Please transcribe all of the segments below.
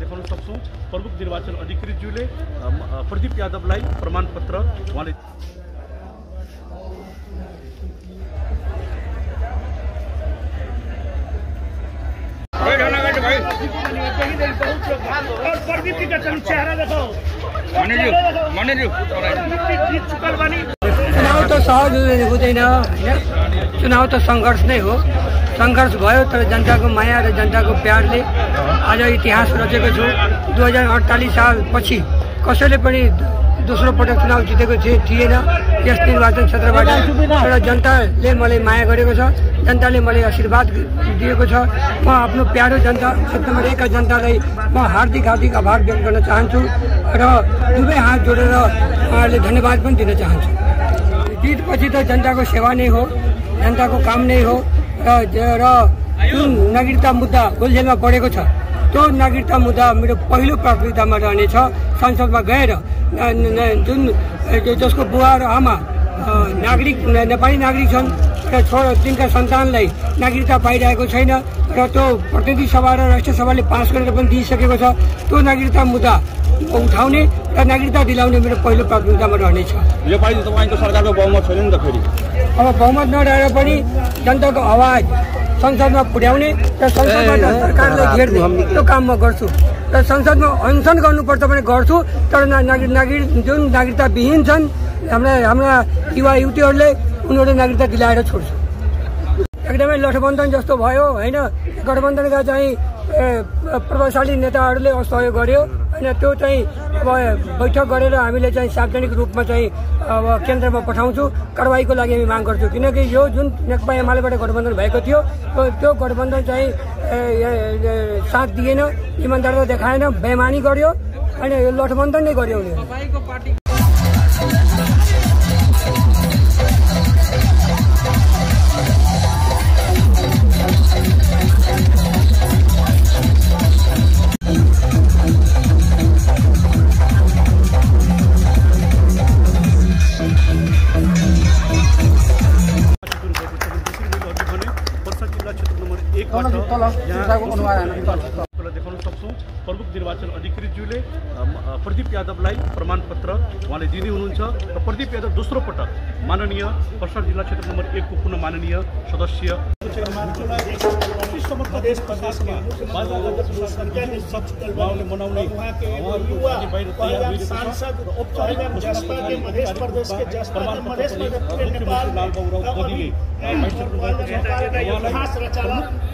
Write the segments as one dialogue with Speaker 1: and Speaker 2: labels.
Speaker 1: देखाउन सक्छौँ। प्रमुख निर्वाचन अधिकृतज्यूले अम, अ, प्रदीप यादवलाई प्रमाणपत्र उहाँले
Speaker 2: और प्रदीप जी का चल- चेहरा देखो जीत चुकल बानी
Speaker 3: चुनाव त सहज हुँदैन हुँदैन होइन? चुनाव त सङ्घर्ष नै हो। सङ्घर्ष भयो तर जनताको माया र जनताको प्यारले आज इतिहास रचेको छु। दुई हजार अडतालिस सालपछि कसैले पनि दोस्रो पटक चुनाव जितेको थिए थिएन। यस निर्वाचन क्षेत्रबाट तर जनताले मलाई माया गरेको छ। जनताले मलाई आशीर्वाद दिएको छ। म आफ्नो प्यारो जनता नम्बर एकका जनतालाई म हार्दिक हार्दिक आभार व्यक्त गर्न चाहन्छु र दुवै हात जोडेर उहाँहरूले धन्यवाद पनि दिन चाहन्छु। जितपछि त जनताको सेवा नै हो जनताको काम नै हो र जुन नागरिकता मुद्दा गोलझेलमा परेको छ। त्यो नागरिकता मुद्दा मेरो पहिलो प्राथमिकतामा रहनेछ। संसदमा गएर जुन जसको बुवा र आमा नागरिक नेपाली नागरिक छन् र छोरा तिनका सन्तानलाई नागरिकता पाइरहेको छैन र त्यो प्रतिनिधि सभा र राष्ट्रिय सभाले पास गरेर पनि दिइसकेको छ। त्यो नागरिकता मुद्दा उठाउने र नागरिकता दिलाउने मेरो पहिलो प्राथमिकतामा रहनेछ
Speaker 4: योपालि त तपाईँको सरकारको बहुमत छैन नि त फेरि।
Speaker 3: अब बहुमत नरहेर पनि जनताको आवाज संसदमा पुर्याउने र संसदबाट सरकारलाई घेर्ने त्यो काम म गर्छु। र संसदमा अनसन गर्नुपर्छ भने गर्छु तर नागरिक नागरिक जुन नागरिकता विहीन छन् हाम्रा हाम्रा युवा युवतीहरूले उनीहरूले नागरिकता दिलाएर छोड्छु। एकदमै लठबन्धन जस्तो भयो होइन? गठबन्धनका चाहिँ प्रभावशाली नेताहरूले सहयोग गर्यो। होइन त्यो चाहिँ अब बैठक गरेर हामीले चाहिँ सार्वजनिक रूपमा चाहिँ अब केन्द्रमा पठाउँछु। कारवाहीको लागि हामी माग गर्छौँ। किनकि यो जुन नेकपा एमालेबाट गठबन्धन भएको थियो त्यो गठबन्धन चाहिँ साथ दिएन इमान्दारता देखाएन बेमानी गर्यो। होइन यो लठबन्धन नै गर्यो उनीहरू
Speaker 1: देखाउन सक्छौँ प्रमुख निर्वाचन अधिकृतज्यूले अम, अ, प्रदीप यादवलाई प्रमाणपत्र उहाँले दिँदै हुनुहुन्छ र प्रदीप यादव दोस्रो पटक माननीय पर्सा जिल्ला क्षेत्र नम्बर एकको पुनः माननीय सदस्य।
Speaker 2: प्रदेश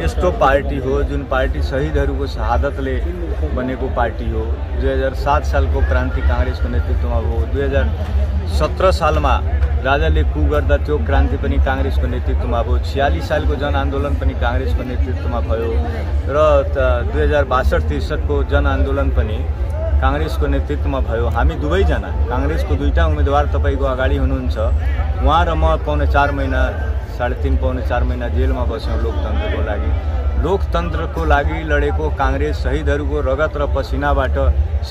Speaker 5: यस्तो पार्टी हो जुन पार्टी शहीदहरूको शहादतले बनेको पार्टी हो दुई हजार सात सालको क्रान्ति काङ्ग्रेसको नेतृत्वमा भयो दुई हजार सत्र सालमा राजाले कु गर्दा त्यो क्रान्ति पनि काङ्ग्रेसको नेतृत्वमा भयो छ्यालिस सालको जनआन्दोलन पनि काङ्ग्रेसको नेतृत्वमा भयो र दुई हजार बासठ त्रिसठको जनआन्दोलन पनि काङ्ग्रेसको नेतृत्वमा भयो हामी दुवैजना काङ्ग्रेसको दुईवटा उम्मेदवार तपाईँको अगाडि हुनुहुन्छ उहाँ र म पाउने चार महिना साढे तिन पाउने चार महिना जेलमा बस्यौँ लोकतन्त्रको लागि। लोकतन्त्रको लागि लडेको काङ्ग्रेस शहीदहरूको रगत र पसिनाबाट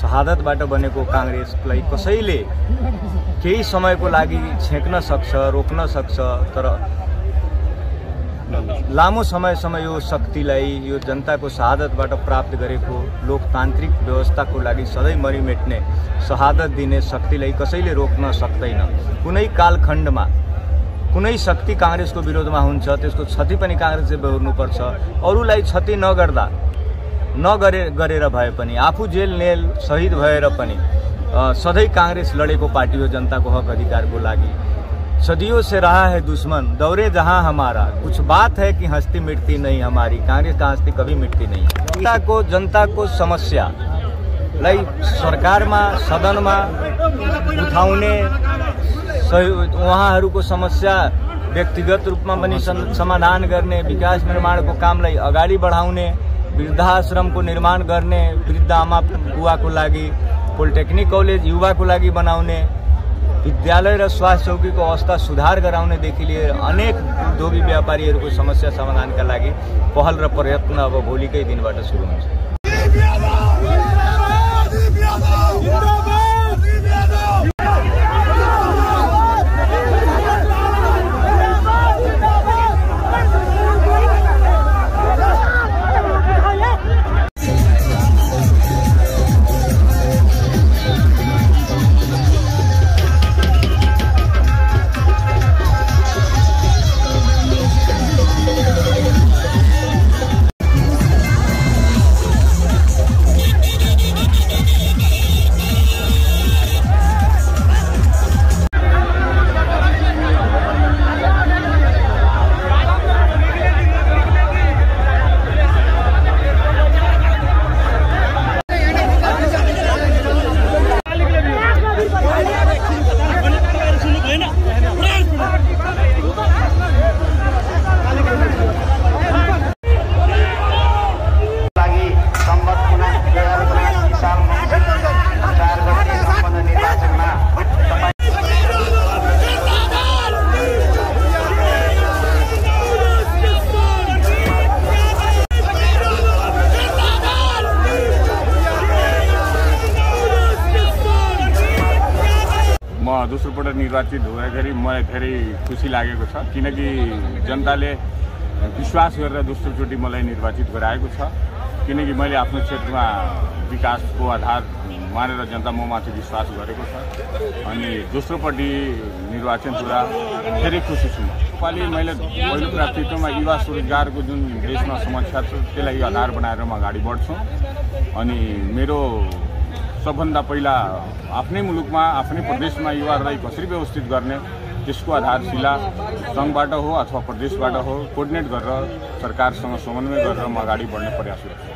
Speaker 5: शहादतबाट बनेको काङ्ग्रेसलाई कसैले केही समयको लागि छेक्न सक्छ रोक्न सक्छ तर लामो समयसम्म यो शक्तिलाई यो जनताको शहादतबाट प्राप्त गरेको लोकतान्त्रिक व्यवस्थाको लागि सधैँ मरिमेट्ने शहादत दिने शक्तिलाई कसैले रोक्न सक्दैन। कुनै कालखण्डमा कुनै शक्ति काङ्ग्रेसको विरोधमा हुन्छ, त्यसको क्षति पनि काङ्ग्रेसले बेहोर्नुपर्छ। अरूलाई क्षति नगर्दा, नगरे, गरेर भए पनि, आफू जेल नेल शहीद भएर पनि सधैँ काङ्ग्रेस लडेको पार्टी हो, जनताको हक अधिकारको लागि। सदियों से रहा है दुश्मन, दौरे जहाँ हमारा। कुछ बात है कि हस्ती मिटती नहीं हमारी, कांग्रेस का हस्ती कभी मिटती नहीं। जनता को जनता को समस्यालाई सरकारमा, सदनमा उठाउने सही- उहाँहरूको समस्या व्यक्तिगत रूपमा पनि सम- समाधान गर्ने विकास निर्माणको कामलाई अगाडि बढाउने वृद्धाश्रमको निर्माण गर्ने वृद्ध आमा बुवाको लागि पोलिटेक्निक कलेज युवाको लागि बनाउने विद्यालय र स्वास्थ्य चौकीको अवस्था सुधार गराउनेदेखि लिएर अनेक उद्योगी व्यापारीहरूको समस्या समाधानका लागि पहल र प्रयत्न अब भोलिकै दिनबाट सुरु हुन्छ।
Speaker 6: म दोस्रो पटक निर्वाचित हुँदाखेरि मलाई धेरै खुसी लागेको छ। किनकि जनताले विश्वास गरेर दोस्रोचोटि मलाई निर्वाचित गराएको छ। किनकि मैले आफ्नो क्षेत्रमा विकासको आधार मानेर जनता ममाथि विश्वास गरेको छ। अनि दोस्रोपट्टि निर्वाचन हुँदा धेरै खुसी छु म। योपालि मैले पहिलो प्राथमिकतामा युवा स्वरोजगारको जुन देशमा समस्या छ त्यसलाई आधार बनाएर म अगाडि बढ्छु। अनि मेरो सबभन्दा पहिला आफ्नै मुलुकमा आफ्नै प्रदेशमा युवाहरूलाई कसरी व्यवस्थित गर्ने त्यसको आधारशिला सङ्घबाट हो अथवा प्रदेशबाट हो कोर्डिनेट गरेर सरकारसँग समन्वय गरेर म अगाडि बढ्ने प्रयास गर्छु।